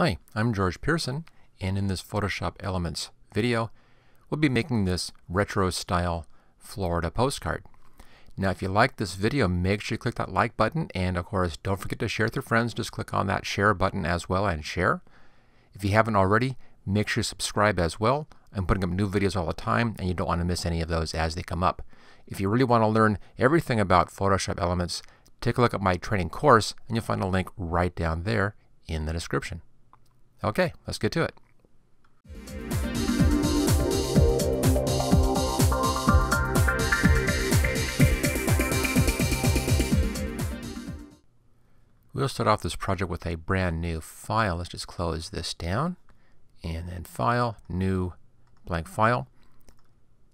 Hi, I'm George Peirson, and in this Photoshop Elements video, we'll be making this retro style Florida postcard. Now, if you like this video, make sure you click that like button, and of course, don't forget to share with your friends. Just click on that share button as well and share. If you haven't already, make sure you subscribe as well. I'm putting up new videos all the time, and you don't want to miss any of those as they come up. If you really want to learn everything about Photoshop Elements, take a look at my training course, and you'll find a link right down there in the description. Okay, let's get to it. We'll start off this project with a brand new file. Let's just close this down and then File, New, Blank File.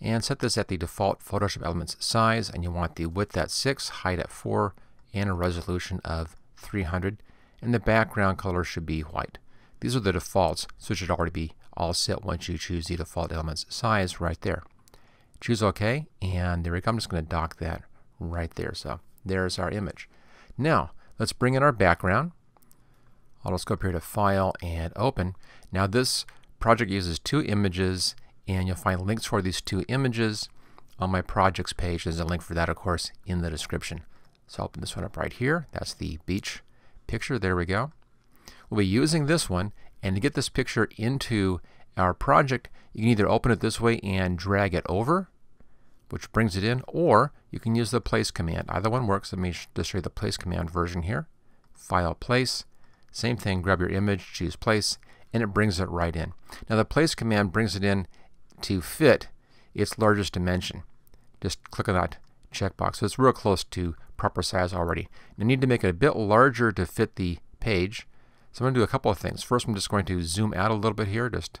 And set this at the default Photoshop Elements size and you want the width at 6, height at 4, and a resolution of 300. And the background color should be white. These are the defaults, so it should already be all set once you choose the default elements size right there. Choose OK, and there we go. I'm just going to dock that right there. So there's our image. Now, let's bring in our background. I'll just go up here to File and Open. Now this project uses two images, and you'll find links for these two images on my projects page. There's a link for that, of course, in the description. So I'll open this one up right here. That's the beach picture. There we go. We'll be using this one, and to get this picture into our project, you can either open it this way and drag it over, which brings it in, or you can use the place command. Either one works. Let me just show you the place command version here. File place. Same thing, grab your image, choose place, and it brings it right in. Now the place command brings it in to fit its largest dimension. Just click on that checkbox. So it's real close to proper size already. You need to make it a bit larger to fit the page. So I'm going to do a couple of things. First, I'm just going to zoom out a little bit here. Just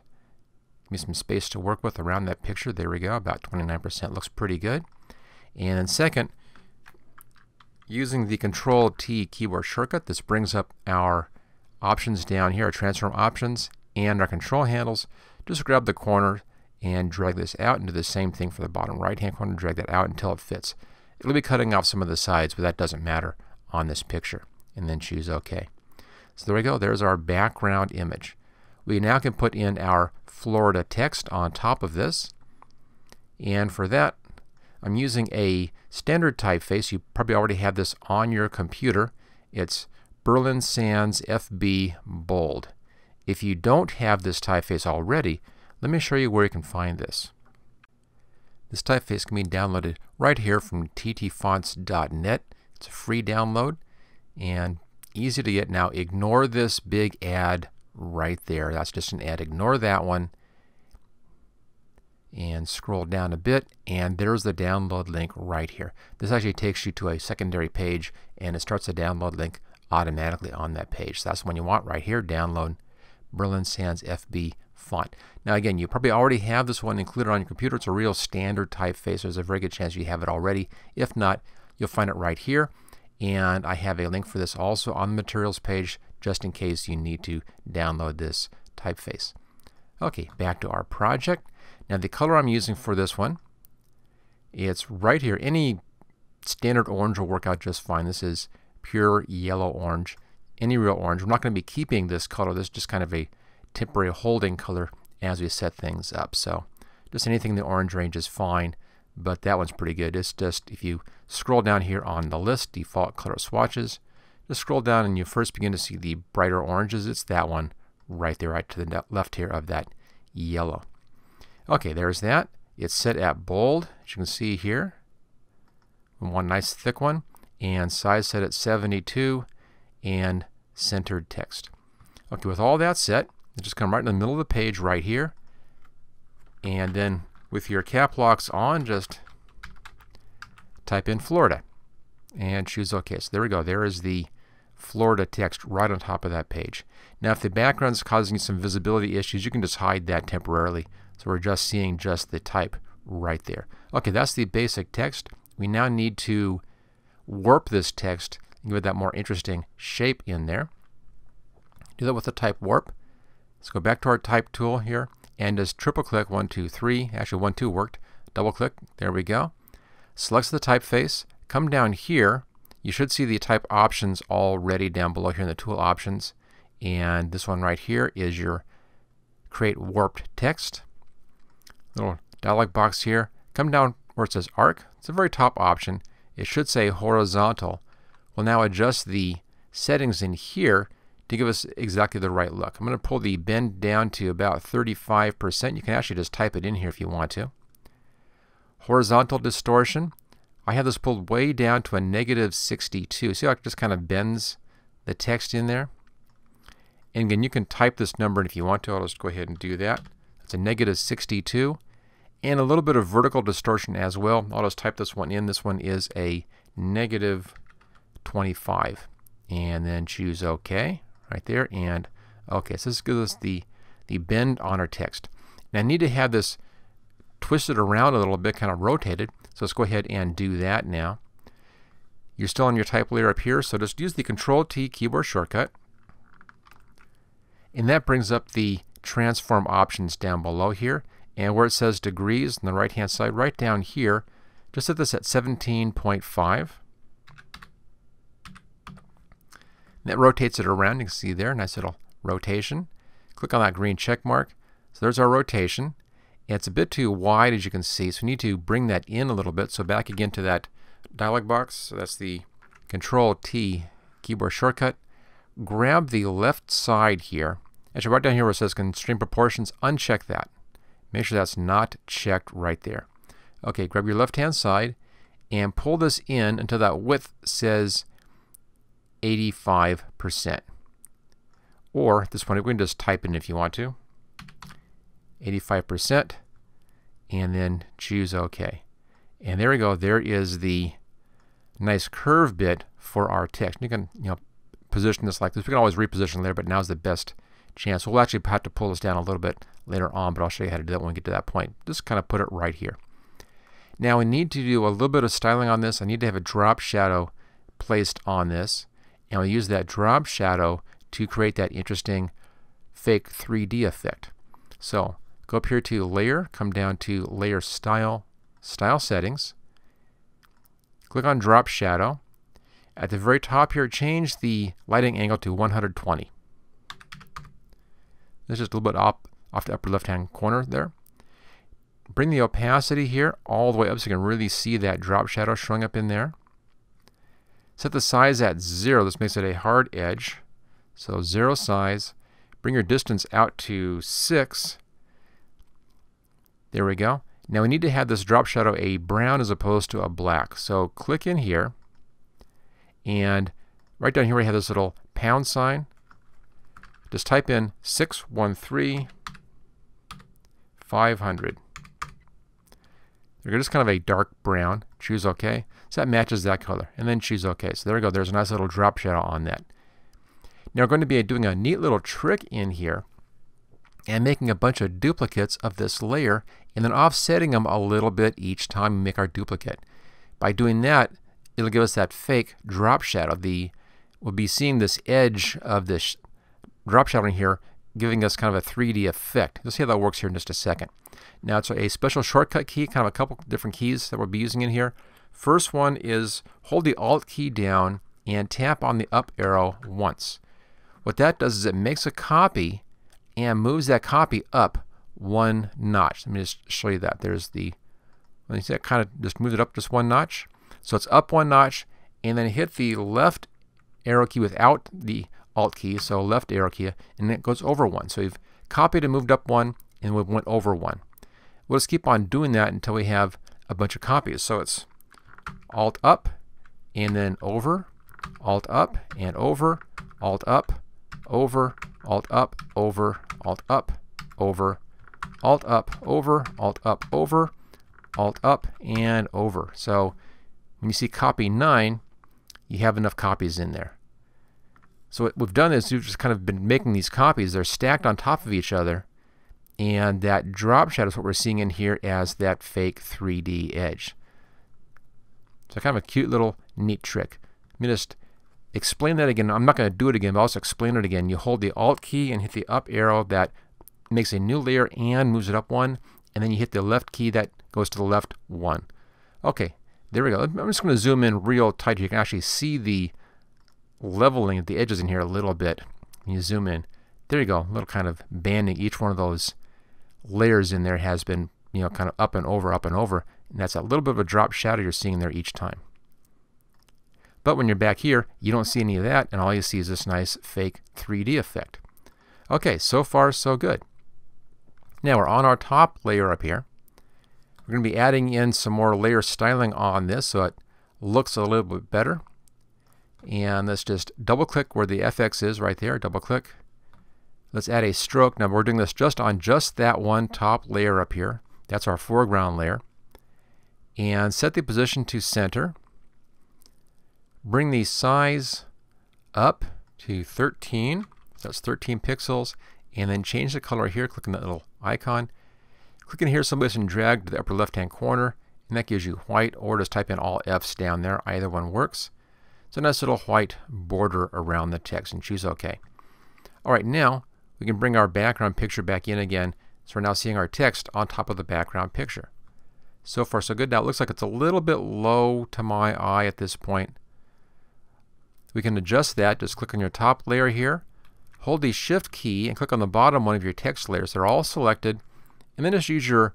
give me some space to work with around that picture. There we go. About 29% looks pretty good. And second, using the Control T keyboard shortcut, this brings up our options down here, our transform options and our control handles. Just grab the corner and drag this out and do the same thing for the bottom right hand corner. Drag that out until it fits. It'll be cutting off some of the sides, but that doesn't matter on this picture. And then choose OK. So there we go. There's our background image. We now can put in our Florida text on top of this. And for that, I'm using a standard typeface. You probably already have this on your computer. It's Berlin Sans FB Bold. If you don't have this typeface already, let me show you where you can find this. This typeface can be downloaded right here from ttfonts.net. It's a free download and easy to get. Now ignore this big ad right there. That's just an ad. Ignore that one and scroll down a bit and there's the download link right here. This actually takes you to a secondary page and it starts a download link automatically on that page. So that's the one you want right here. Download Berlin Sans FB font. Now again, you probably already have this one included on your computer. It's a real standard typeface. There's a very good chance you have it already. If not, you'll find it right here. And I have a link for this also on the materials page just in case you need to download this typeface. Okay, back to our project. Now the color I'm using for this one, it's right here. Any standard orange will work out just fine. This is pure yellow orange. Any real orange. We're not going to be keeping this color. This is just kind of a temporary holding color as we set things up. So just anything in the orange range is fine, but that one's pretty good. It's just if you scroll down here on the list, default color swatches, just scroll down and you first begin to see the brighter oranges. It's that one right there, right to the left here of that yellow. Okay, there's that. It's set at bold, as you can see here. One nice thick one. And size set at 72 and centered text. Okay, with all that set, just come right in the middle of the page right here. And then with your cap locks on, just type in Florida and choose OK. So there we go. There is the Florida text right on top of that page. Now if the background is causing some visibility issues, you can just hide that temporarily. So we're just seeing just the type right there. Okay, that's the basic text. We now need to warp this text and give it that more interesting shape in there. Do that with the type warp. Let's go back to our type tool here and just triple click one, two, three. Actually, one, two worked. Double click. There we go. Select the typeface. Come down here. You should see the type options already down below here in the tool options. And this one right here is your create warped text. Little dialog box here. Come down where it says arc. It's the very top option. It should say horizontal. We'll now adjust the settings in here to give us exactly the right look. I'm going to pull the bend down to about 35%. You can actually just type it in here if you want to. Horizontal distortion. I have this pulled way down to a negative 62. See how it just kind of bends the text in there? And again, you can type this number if you want to. I'll just go ahead and do that. That's a negative 62. And a little bit of vertical distortion as well. I'll just type this one in. This one is a negative 25. And then choose OK right there. And OK, so this gives us the, the bend on our text. Now I need to have this twisted around a little bit, kind of rotated. So let's go ahead and do that now. You're still on your type layer up here, so just use the Control T keyboard shortcut. And that brings up the transform options down below here. And where it says degrees on the right hand side, right down here, just set this at 17.5. That rotates it around. You can see there, nice little rotation. Click on that green check mark. So there's our rotation. It's a bit too wide as you can see, so we need to bring that in a little bit. So back again to that dialog box. So that's the Control T keyboard shortcut. Grab the left side here Actually, right down here where it says Constrain proportions, uncheck that. Make sure that's not checked right there. Okay, grab your left-hand side and pull this in until that width says 85%. Or at this point, we can just type in if you want to. 85% and then choose OK. And there we go. There is the nice curve bit for our text. You can you know position this like this. We can always reposition later, but now's the best chance. We'll actually have to pull this down a little bit later on, but I'll show you how to do that when we get to that point. Just kind of put it right here. Now we need to do a little bit of styling on this. I need to have a drop shadow placed on this. And we'll use that drop shadow to create that interesting fake 3D effect. So go up here to Layer, come down to Layer Style, Style Settings. Click on Drop Shadow. At the very top here, change the lighting angle to 120. This is a little bit up off the upper left hand corner there. Bring the opacity here all the way up so you can really see that drop shadow showing up in there. Set the size at zero. This makes it a hard edge. So zero size. Bring your distance out to six. There we go. Now we need to have this drop shadow a brown as opposed to a black. So click in here and right down here we have this little pound sign. Just type in 613 500. They're just kind of a dark brown. Choose OK. So that matches that color. And then choose OK. So there we go. There's a nice little drop shadow on that. Now we're going to be doing a neat little trick in here and making a bunch of duplicates of this layer and then offsetting them a little bit each time we make our duplicate. By doing that, it'll give us that fake drop shadow. The We'll be seeing this edge of this drop shadow in here, giving us kind of a 3D effect. You'll see how that works here in just a second. Now it's a special shortcut key, kind of a couple different keys that we'll be using in here. First one is hold the Alt key down and tap on the up arrow once. What that does is it makes a copy and moves that copy up one notch. Let me just show you that. There's the, let me see that kind of just moved it up just one notch. So it's up one notch and then hit the left arrow key without the Alt key, so left arrow key, and it goes over one. So we've copied and moved up one, and we went over one. We'll just keep on doing that until we have a bunch of copies. So it's Alt up, and then over, Alt up, and over, Alt up, over, Alt up, over, Alt up, over, Alt up, over, Alt up, over, Alt up, and over. So when you see copy 9, you have enough copies in there. So what we've done is we've just kind of been making these copies. They're stacked on top of each other. And that drop shadow is what we're seeing in here as that fake 3D edge. So kind of a cute little neat trick. Let me just explain that again. I'm not going to do it again, but I'll also explain it again. You hold the Alt key and hit the up arrow that makes a new layer and moves it up one. And then you hit the left key that goes to the left one. Okay, there we go. I'm just going to zoom in real tight. You can actually see the leveling at the edges in here a little bit. you zoom in, there you go, a little kind of banding. Each one of those layers in there has been, you know, kind of up and over, up and over. And that's a little bit of a drop shadow you're seeing there each time. But when you're back here, you don't see any of that, and all you see is this nice fake 3D effect. Okay, so far so good. Now we're on our top layer up here. We're going to be adding in some more layer styling on this so it looks a little bit better. And let's just double click where the FX is right there, double click. Let's add a stroke. Now we're doing this just on just that one top layer up here. That's our foreground layer. And set the position to center. Bring the size up to 13. So that's 13 pixels. And then change the color here. Click on that little icon. Click in here someplace and drag to the upper left hand corner. And that gives you white or just type in all F's down there. Either one works. It's a nice little white border around the text and choose OK. All right, now we can bring our background picture back in again. So we're now seeing our text on top of the background picture. So far so good. Now it looks like it's a little bit low to my eye at this point. We can adjust that. Just click on your top layer here. Hold the shift key and click on the bottom one of your text layers. They're all selected. And then just use your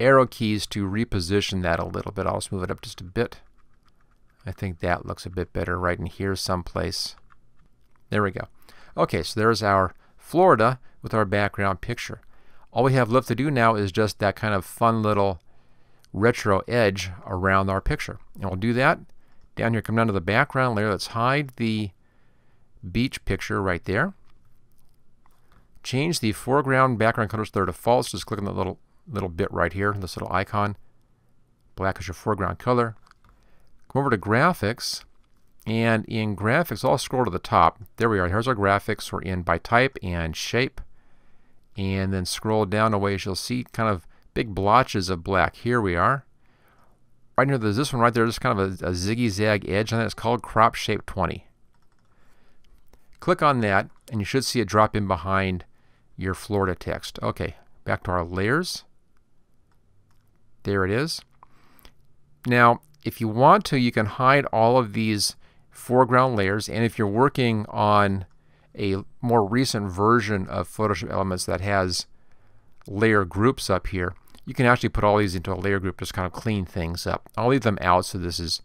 arrow keys to reposition that a little bit. I'll just move it up just a bit. I think that looks a bit better right in here someplace. There we go. Okay, so there's our Florida with our background picture. All we have left to do now is just that kind of fun little retro edge around our picture. And we'll do that. Down here, come down to the background layer. Let's hide the beach picture right there. Change the foreground background colors to their defaults. Just click on the little little bit right here, this little icon. Black is your foreground color. Come over to graphics. And in graphics, I'll scroll to the top. There we are. Here's our graphics. We're in by type and shape. And then scroll down a ways. You'll see kind of big blotches of black. Here we are. Right here, there's this one right there, just kind of a, a ziggy-zag edge on it. It's called Crop Shape 20. Click on that, and you should see it drop in behind your Florida text. Okay, back to our layers. There it is. Now, if you want to, you can hide all of these foreground layers, and if you're working on a more recent version of Photoshop Elements that has layer groups up here, you can actually put all these into a layer group, just kind of clean things up. I'll leave them out so this is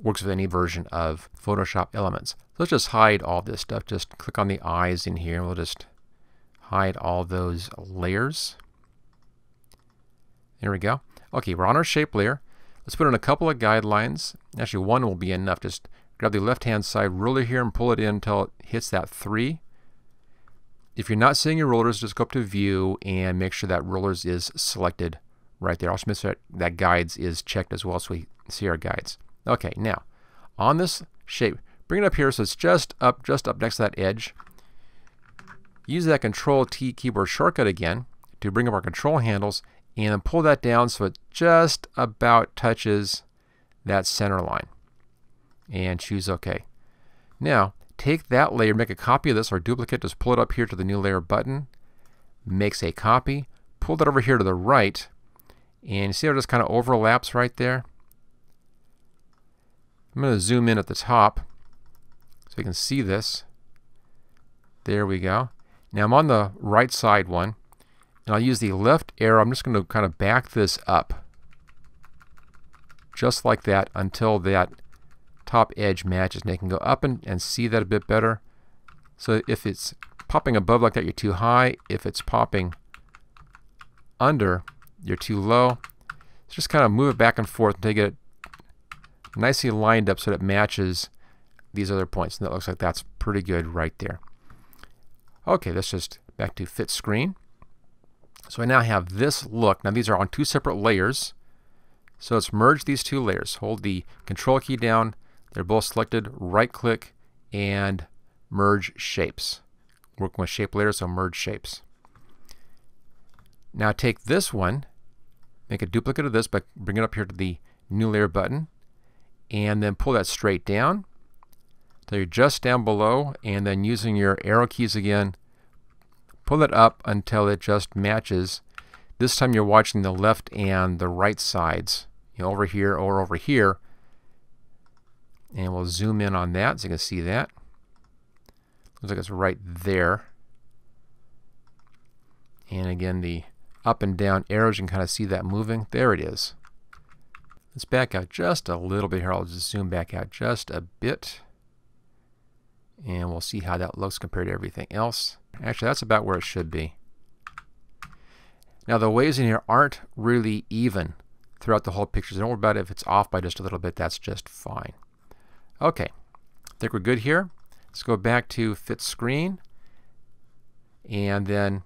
works with any version of Photoshop Elements. let's just hide all this stuff. Just click on the eyes in here. We'll just hide all those layers. There we go. Okay, we're on our shape layer. Let's put in a couple of guidelines. Actually, one will be enough. Just grab the left-hand side ruler here and pull it in until it hits that 3. If you're not seeing your rulers, just go up to View and make sure that rulers is selected right there. Also make sure that guides is checked as well so we see our guides. Okay, now on this shape, bring it up here so it's just up, just up next to that edge. Use that Control T keyboard shortcut again to bring up our control handles and pull that down so it just about touches that center line. And choose OK. Now, take that layer, make a copy of this or duplicate, just pull it up here to the new layer button, makes a copy, pull that over here to the right, and see how it just kind of overlaps right there? I'm going to zoom in at the top so you can see this. There we go. Now I'm on the right side one, and I'll use the left arrow. I'm just going to kind of back this up just like that until that top edge matches. And you can go up and, and see that a bit better. So if it's popping above like that, you're too high. If it's popping under, you're too low. So just kind of move it back and forth until you get it nicely lined up so that it matches these other points. And that looks like that's pretty good right there. Okay, let's just back to fit screen. So I now have this look. Now these are on two separate layers. So let's merge these two layers. Hold the control key down, they're both selected. Right click and merge shapes. Working with shape layers, so merge shapes. Now take this one, make a duplicate of this, but bring it up here to the new layer button, and then pull that straight down. So you're just down below, and then using your arrow keys again, pull it up until it just matches. This time you're watching the left and the right sides, you know, over here or over here. And we'll zoom in on that so you can see that. Looks like it's right there. And again, the up and down arrows, you can kind of see that moving. There it is. Let's back out just a little bit here. I'll just zoom back out just a bit. And we'll see how that looks compared to everything else. Actually, that's about where it should be. Now, the waves in here aren't really even throughout the whole picture. So don't worry about it. If it's off by just a little bit, that's just fine. Okay, I think we're good here. Let's go back to fit screen. And then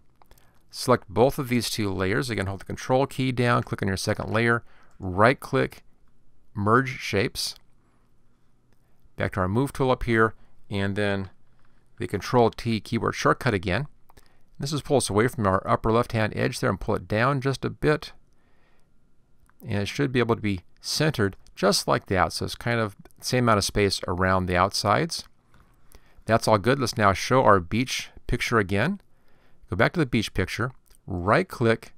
select both of these two layers. Again, hold the control key down, click on your second layer, right click, merge shapes. Back to our move tool up here, and then the control T keyboard shortcut again. This is pull us away from our upper left hand edge there and pull it down just a bit. And it should be able to be centered just like that. So it's kind of same amount of space around the outsides. That's all good. Let's now show our beach picture again. Go back to the beach picture, right click,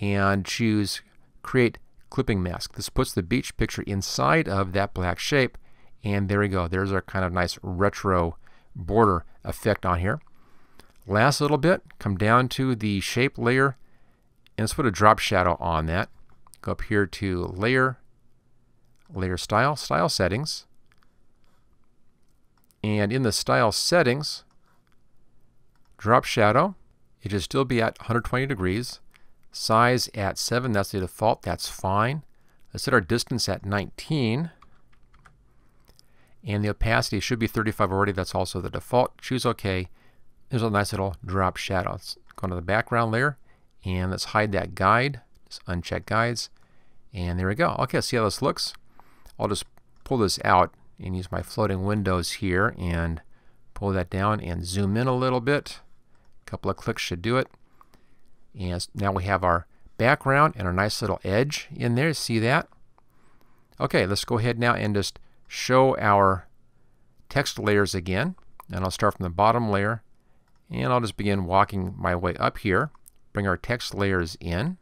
and choose Create Clipping Mask. This puts the beach picture inside of that black shape, and there we go. There's our kind of nice retro border effect on here. Last little bit, come down to the shape layer, and let's put a drop shadow on that. Go up here to Layer, Layer Style, Style Settings, and in the Style Settings, drop shadow, it should still be at 120 degrees. Size at 7, that's the default, that's fine. Let's set our distance at 19. And the opacity should be 35 already, that's also the default. Choose OK. There's a nice little drop shadow. Let's go to the background layer and let's hide that guide. Uncheck guides. And there we go. Okay, see how this looks. I'll just pull this out and use my floating windows here and pull that down and zoom in a little bit A couple of clicks should do it. And now we have our background and our nice little edge in there. See that? Okay, let's go ahead now and just show our text layers again. And I'll start from the bottom layer. And I'll just begin walking my way up here. Bring our text layers in.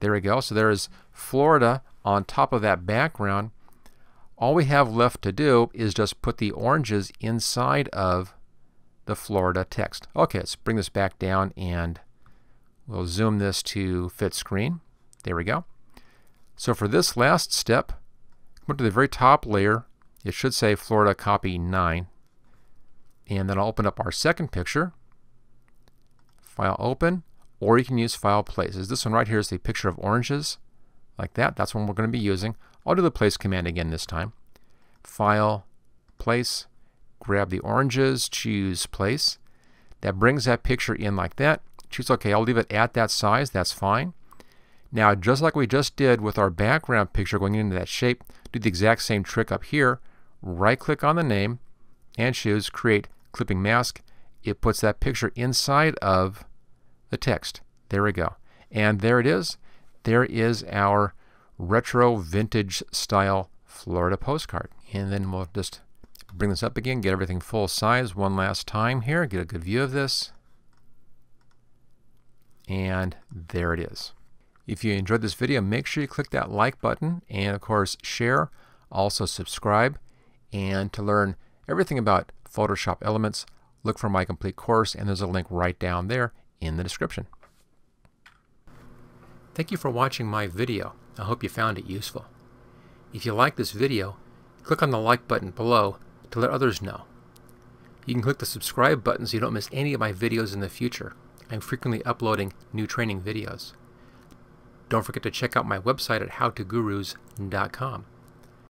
There we go. So there is Florida on top of that background. All we have left to do is just put the oranges inside of the Florida text. Okay, let's bring this back down and we'll zoom this to fit screen. There we go. So for this last step, come to the very top layer. It should say Florida copy 9. And then I'll open up our second picture. File open, or you can use file places. This one right here is the picture of oranges, like that. That's one we're going to be using. I'll do the place command again this time. File, place, grab the oranges, choose place. That brings that picture in like that. Choose OK, I'll leave it at that size, that's fine. Now, just like we just did with our background picture going into that shape, do the exact same trick up here. Right click on the name and choose Create Clipping Mask. It puts that picture inside of the text. There we go. And there it is. There is our retro vintage style Florida postcard. And then we'll just bring this up again, get everything full size one last time here, get a good view of this. And there it is. If you enjoyed this video, make sure you click that like button and of course share, also subscribe. And to learn everything about Photoshop Elements, look for my complete course and there's a link right down there in the description. Thank you for watching my video. I hope you found it useful. If you like this video, click on the like button below to let others know. You can click the subscribe button so you don't miss any of my videos in the future. I'm frequently uploading new training videos. Don't forget to check out my website at howtogurus.com.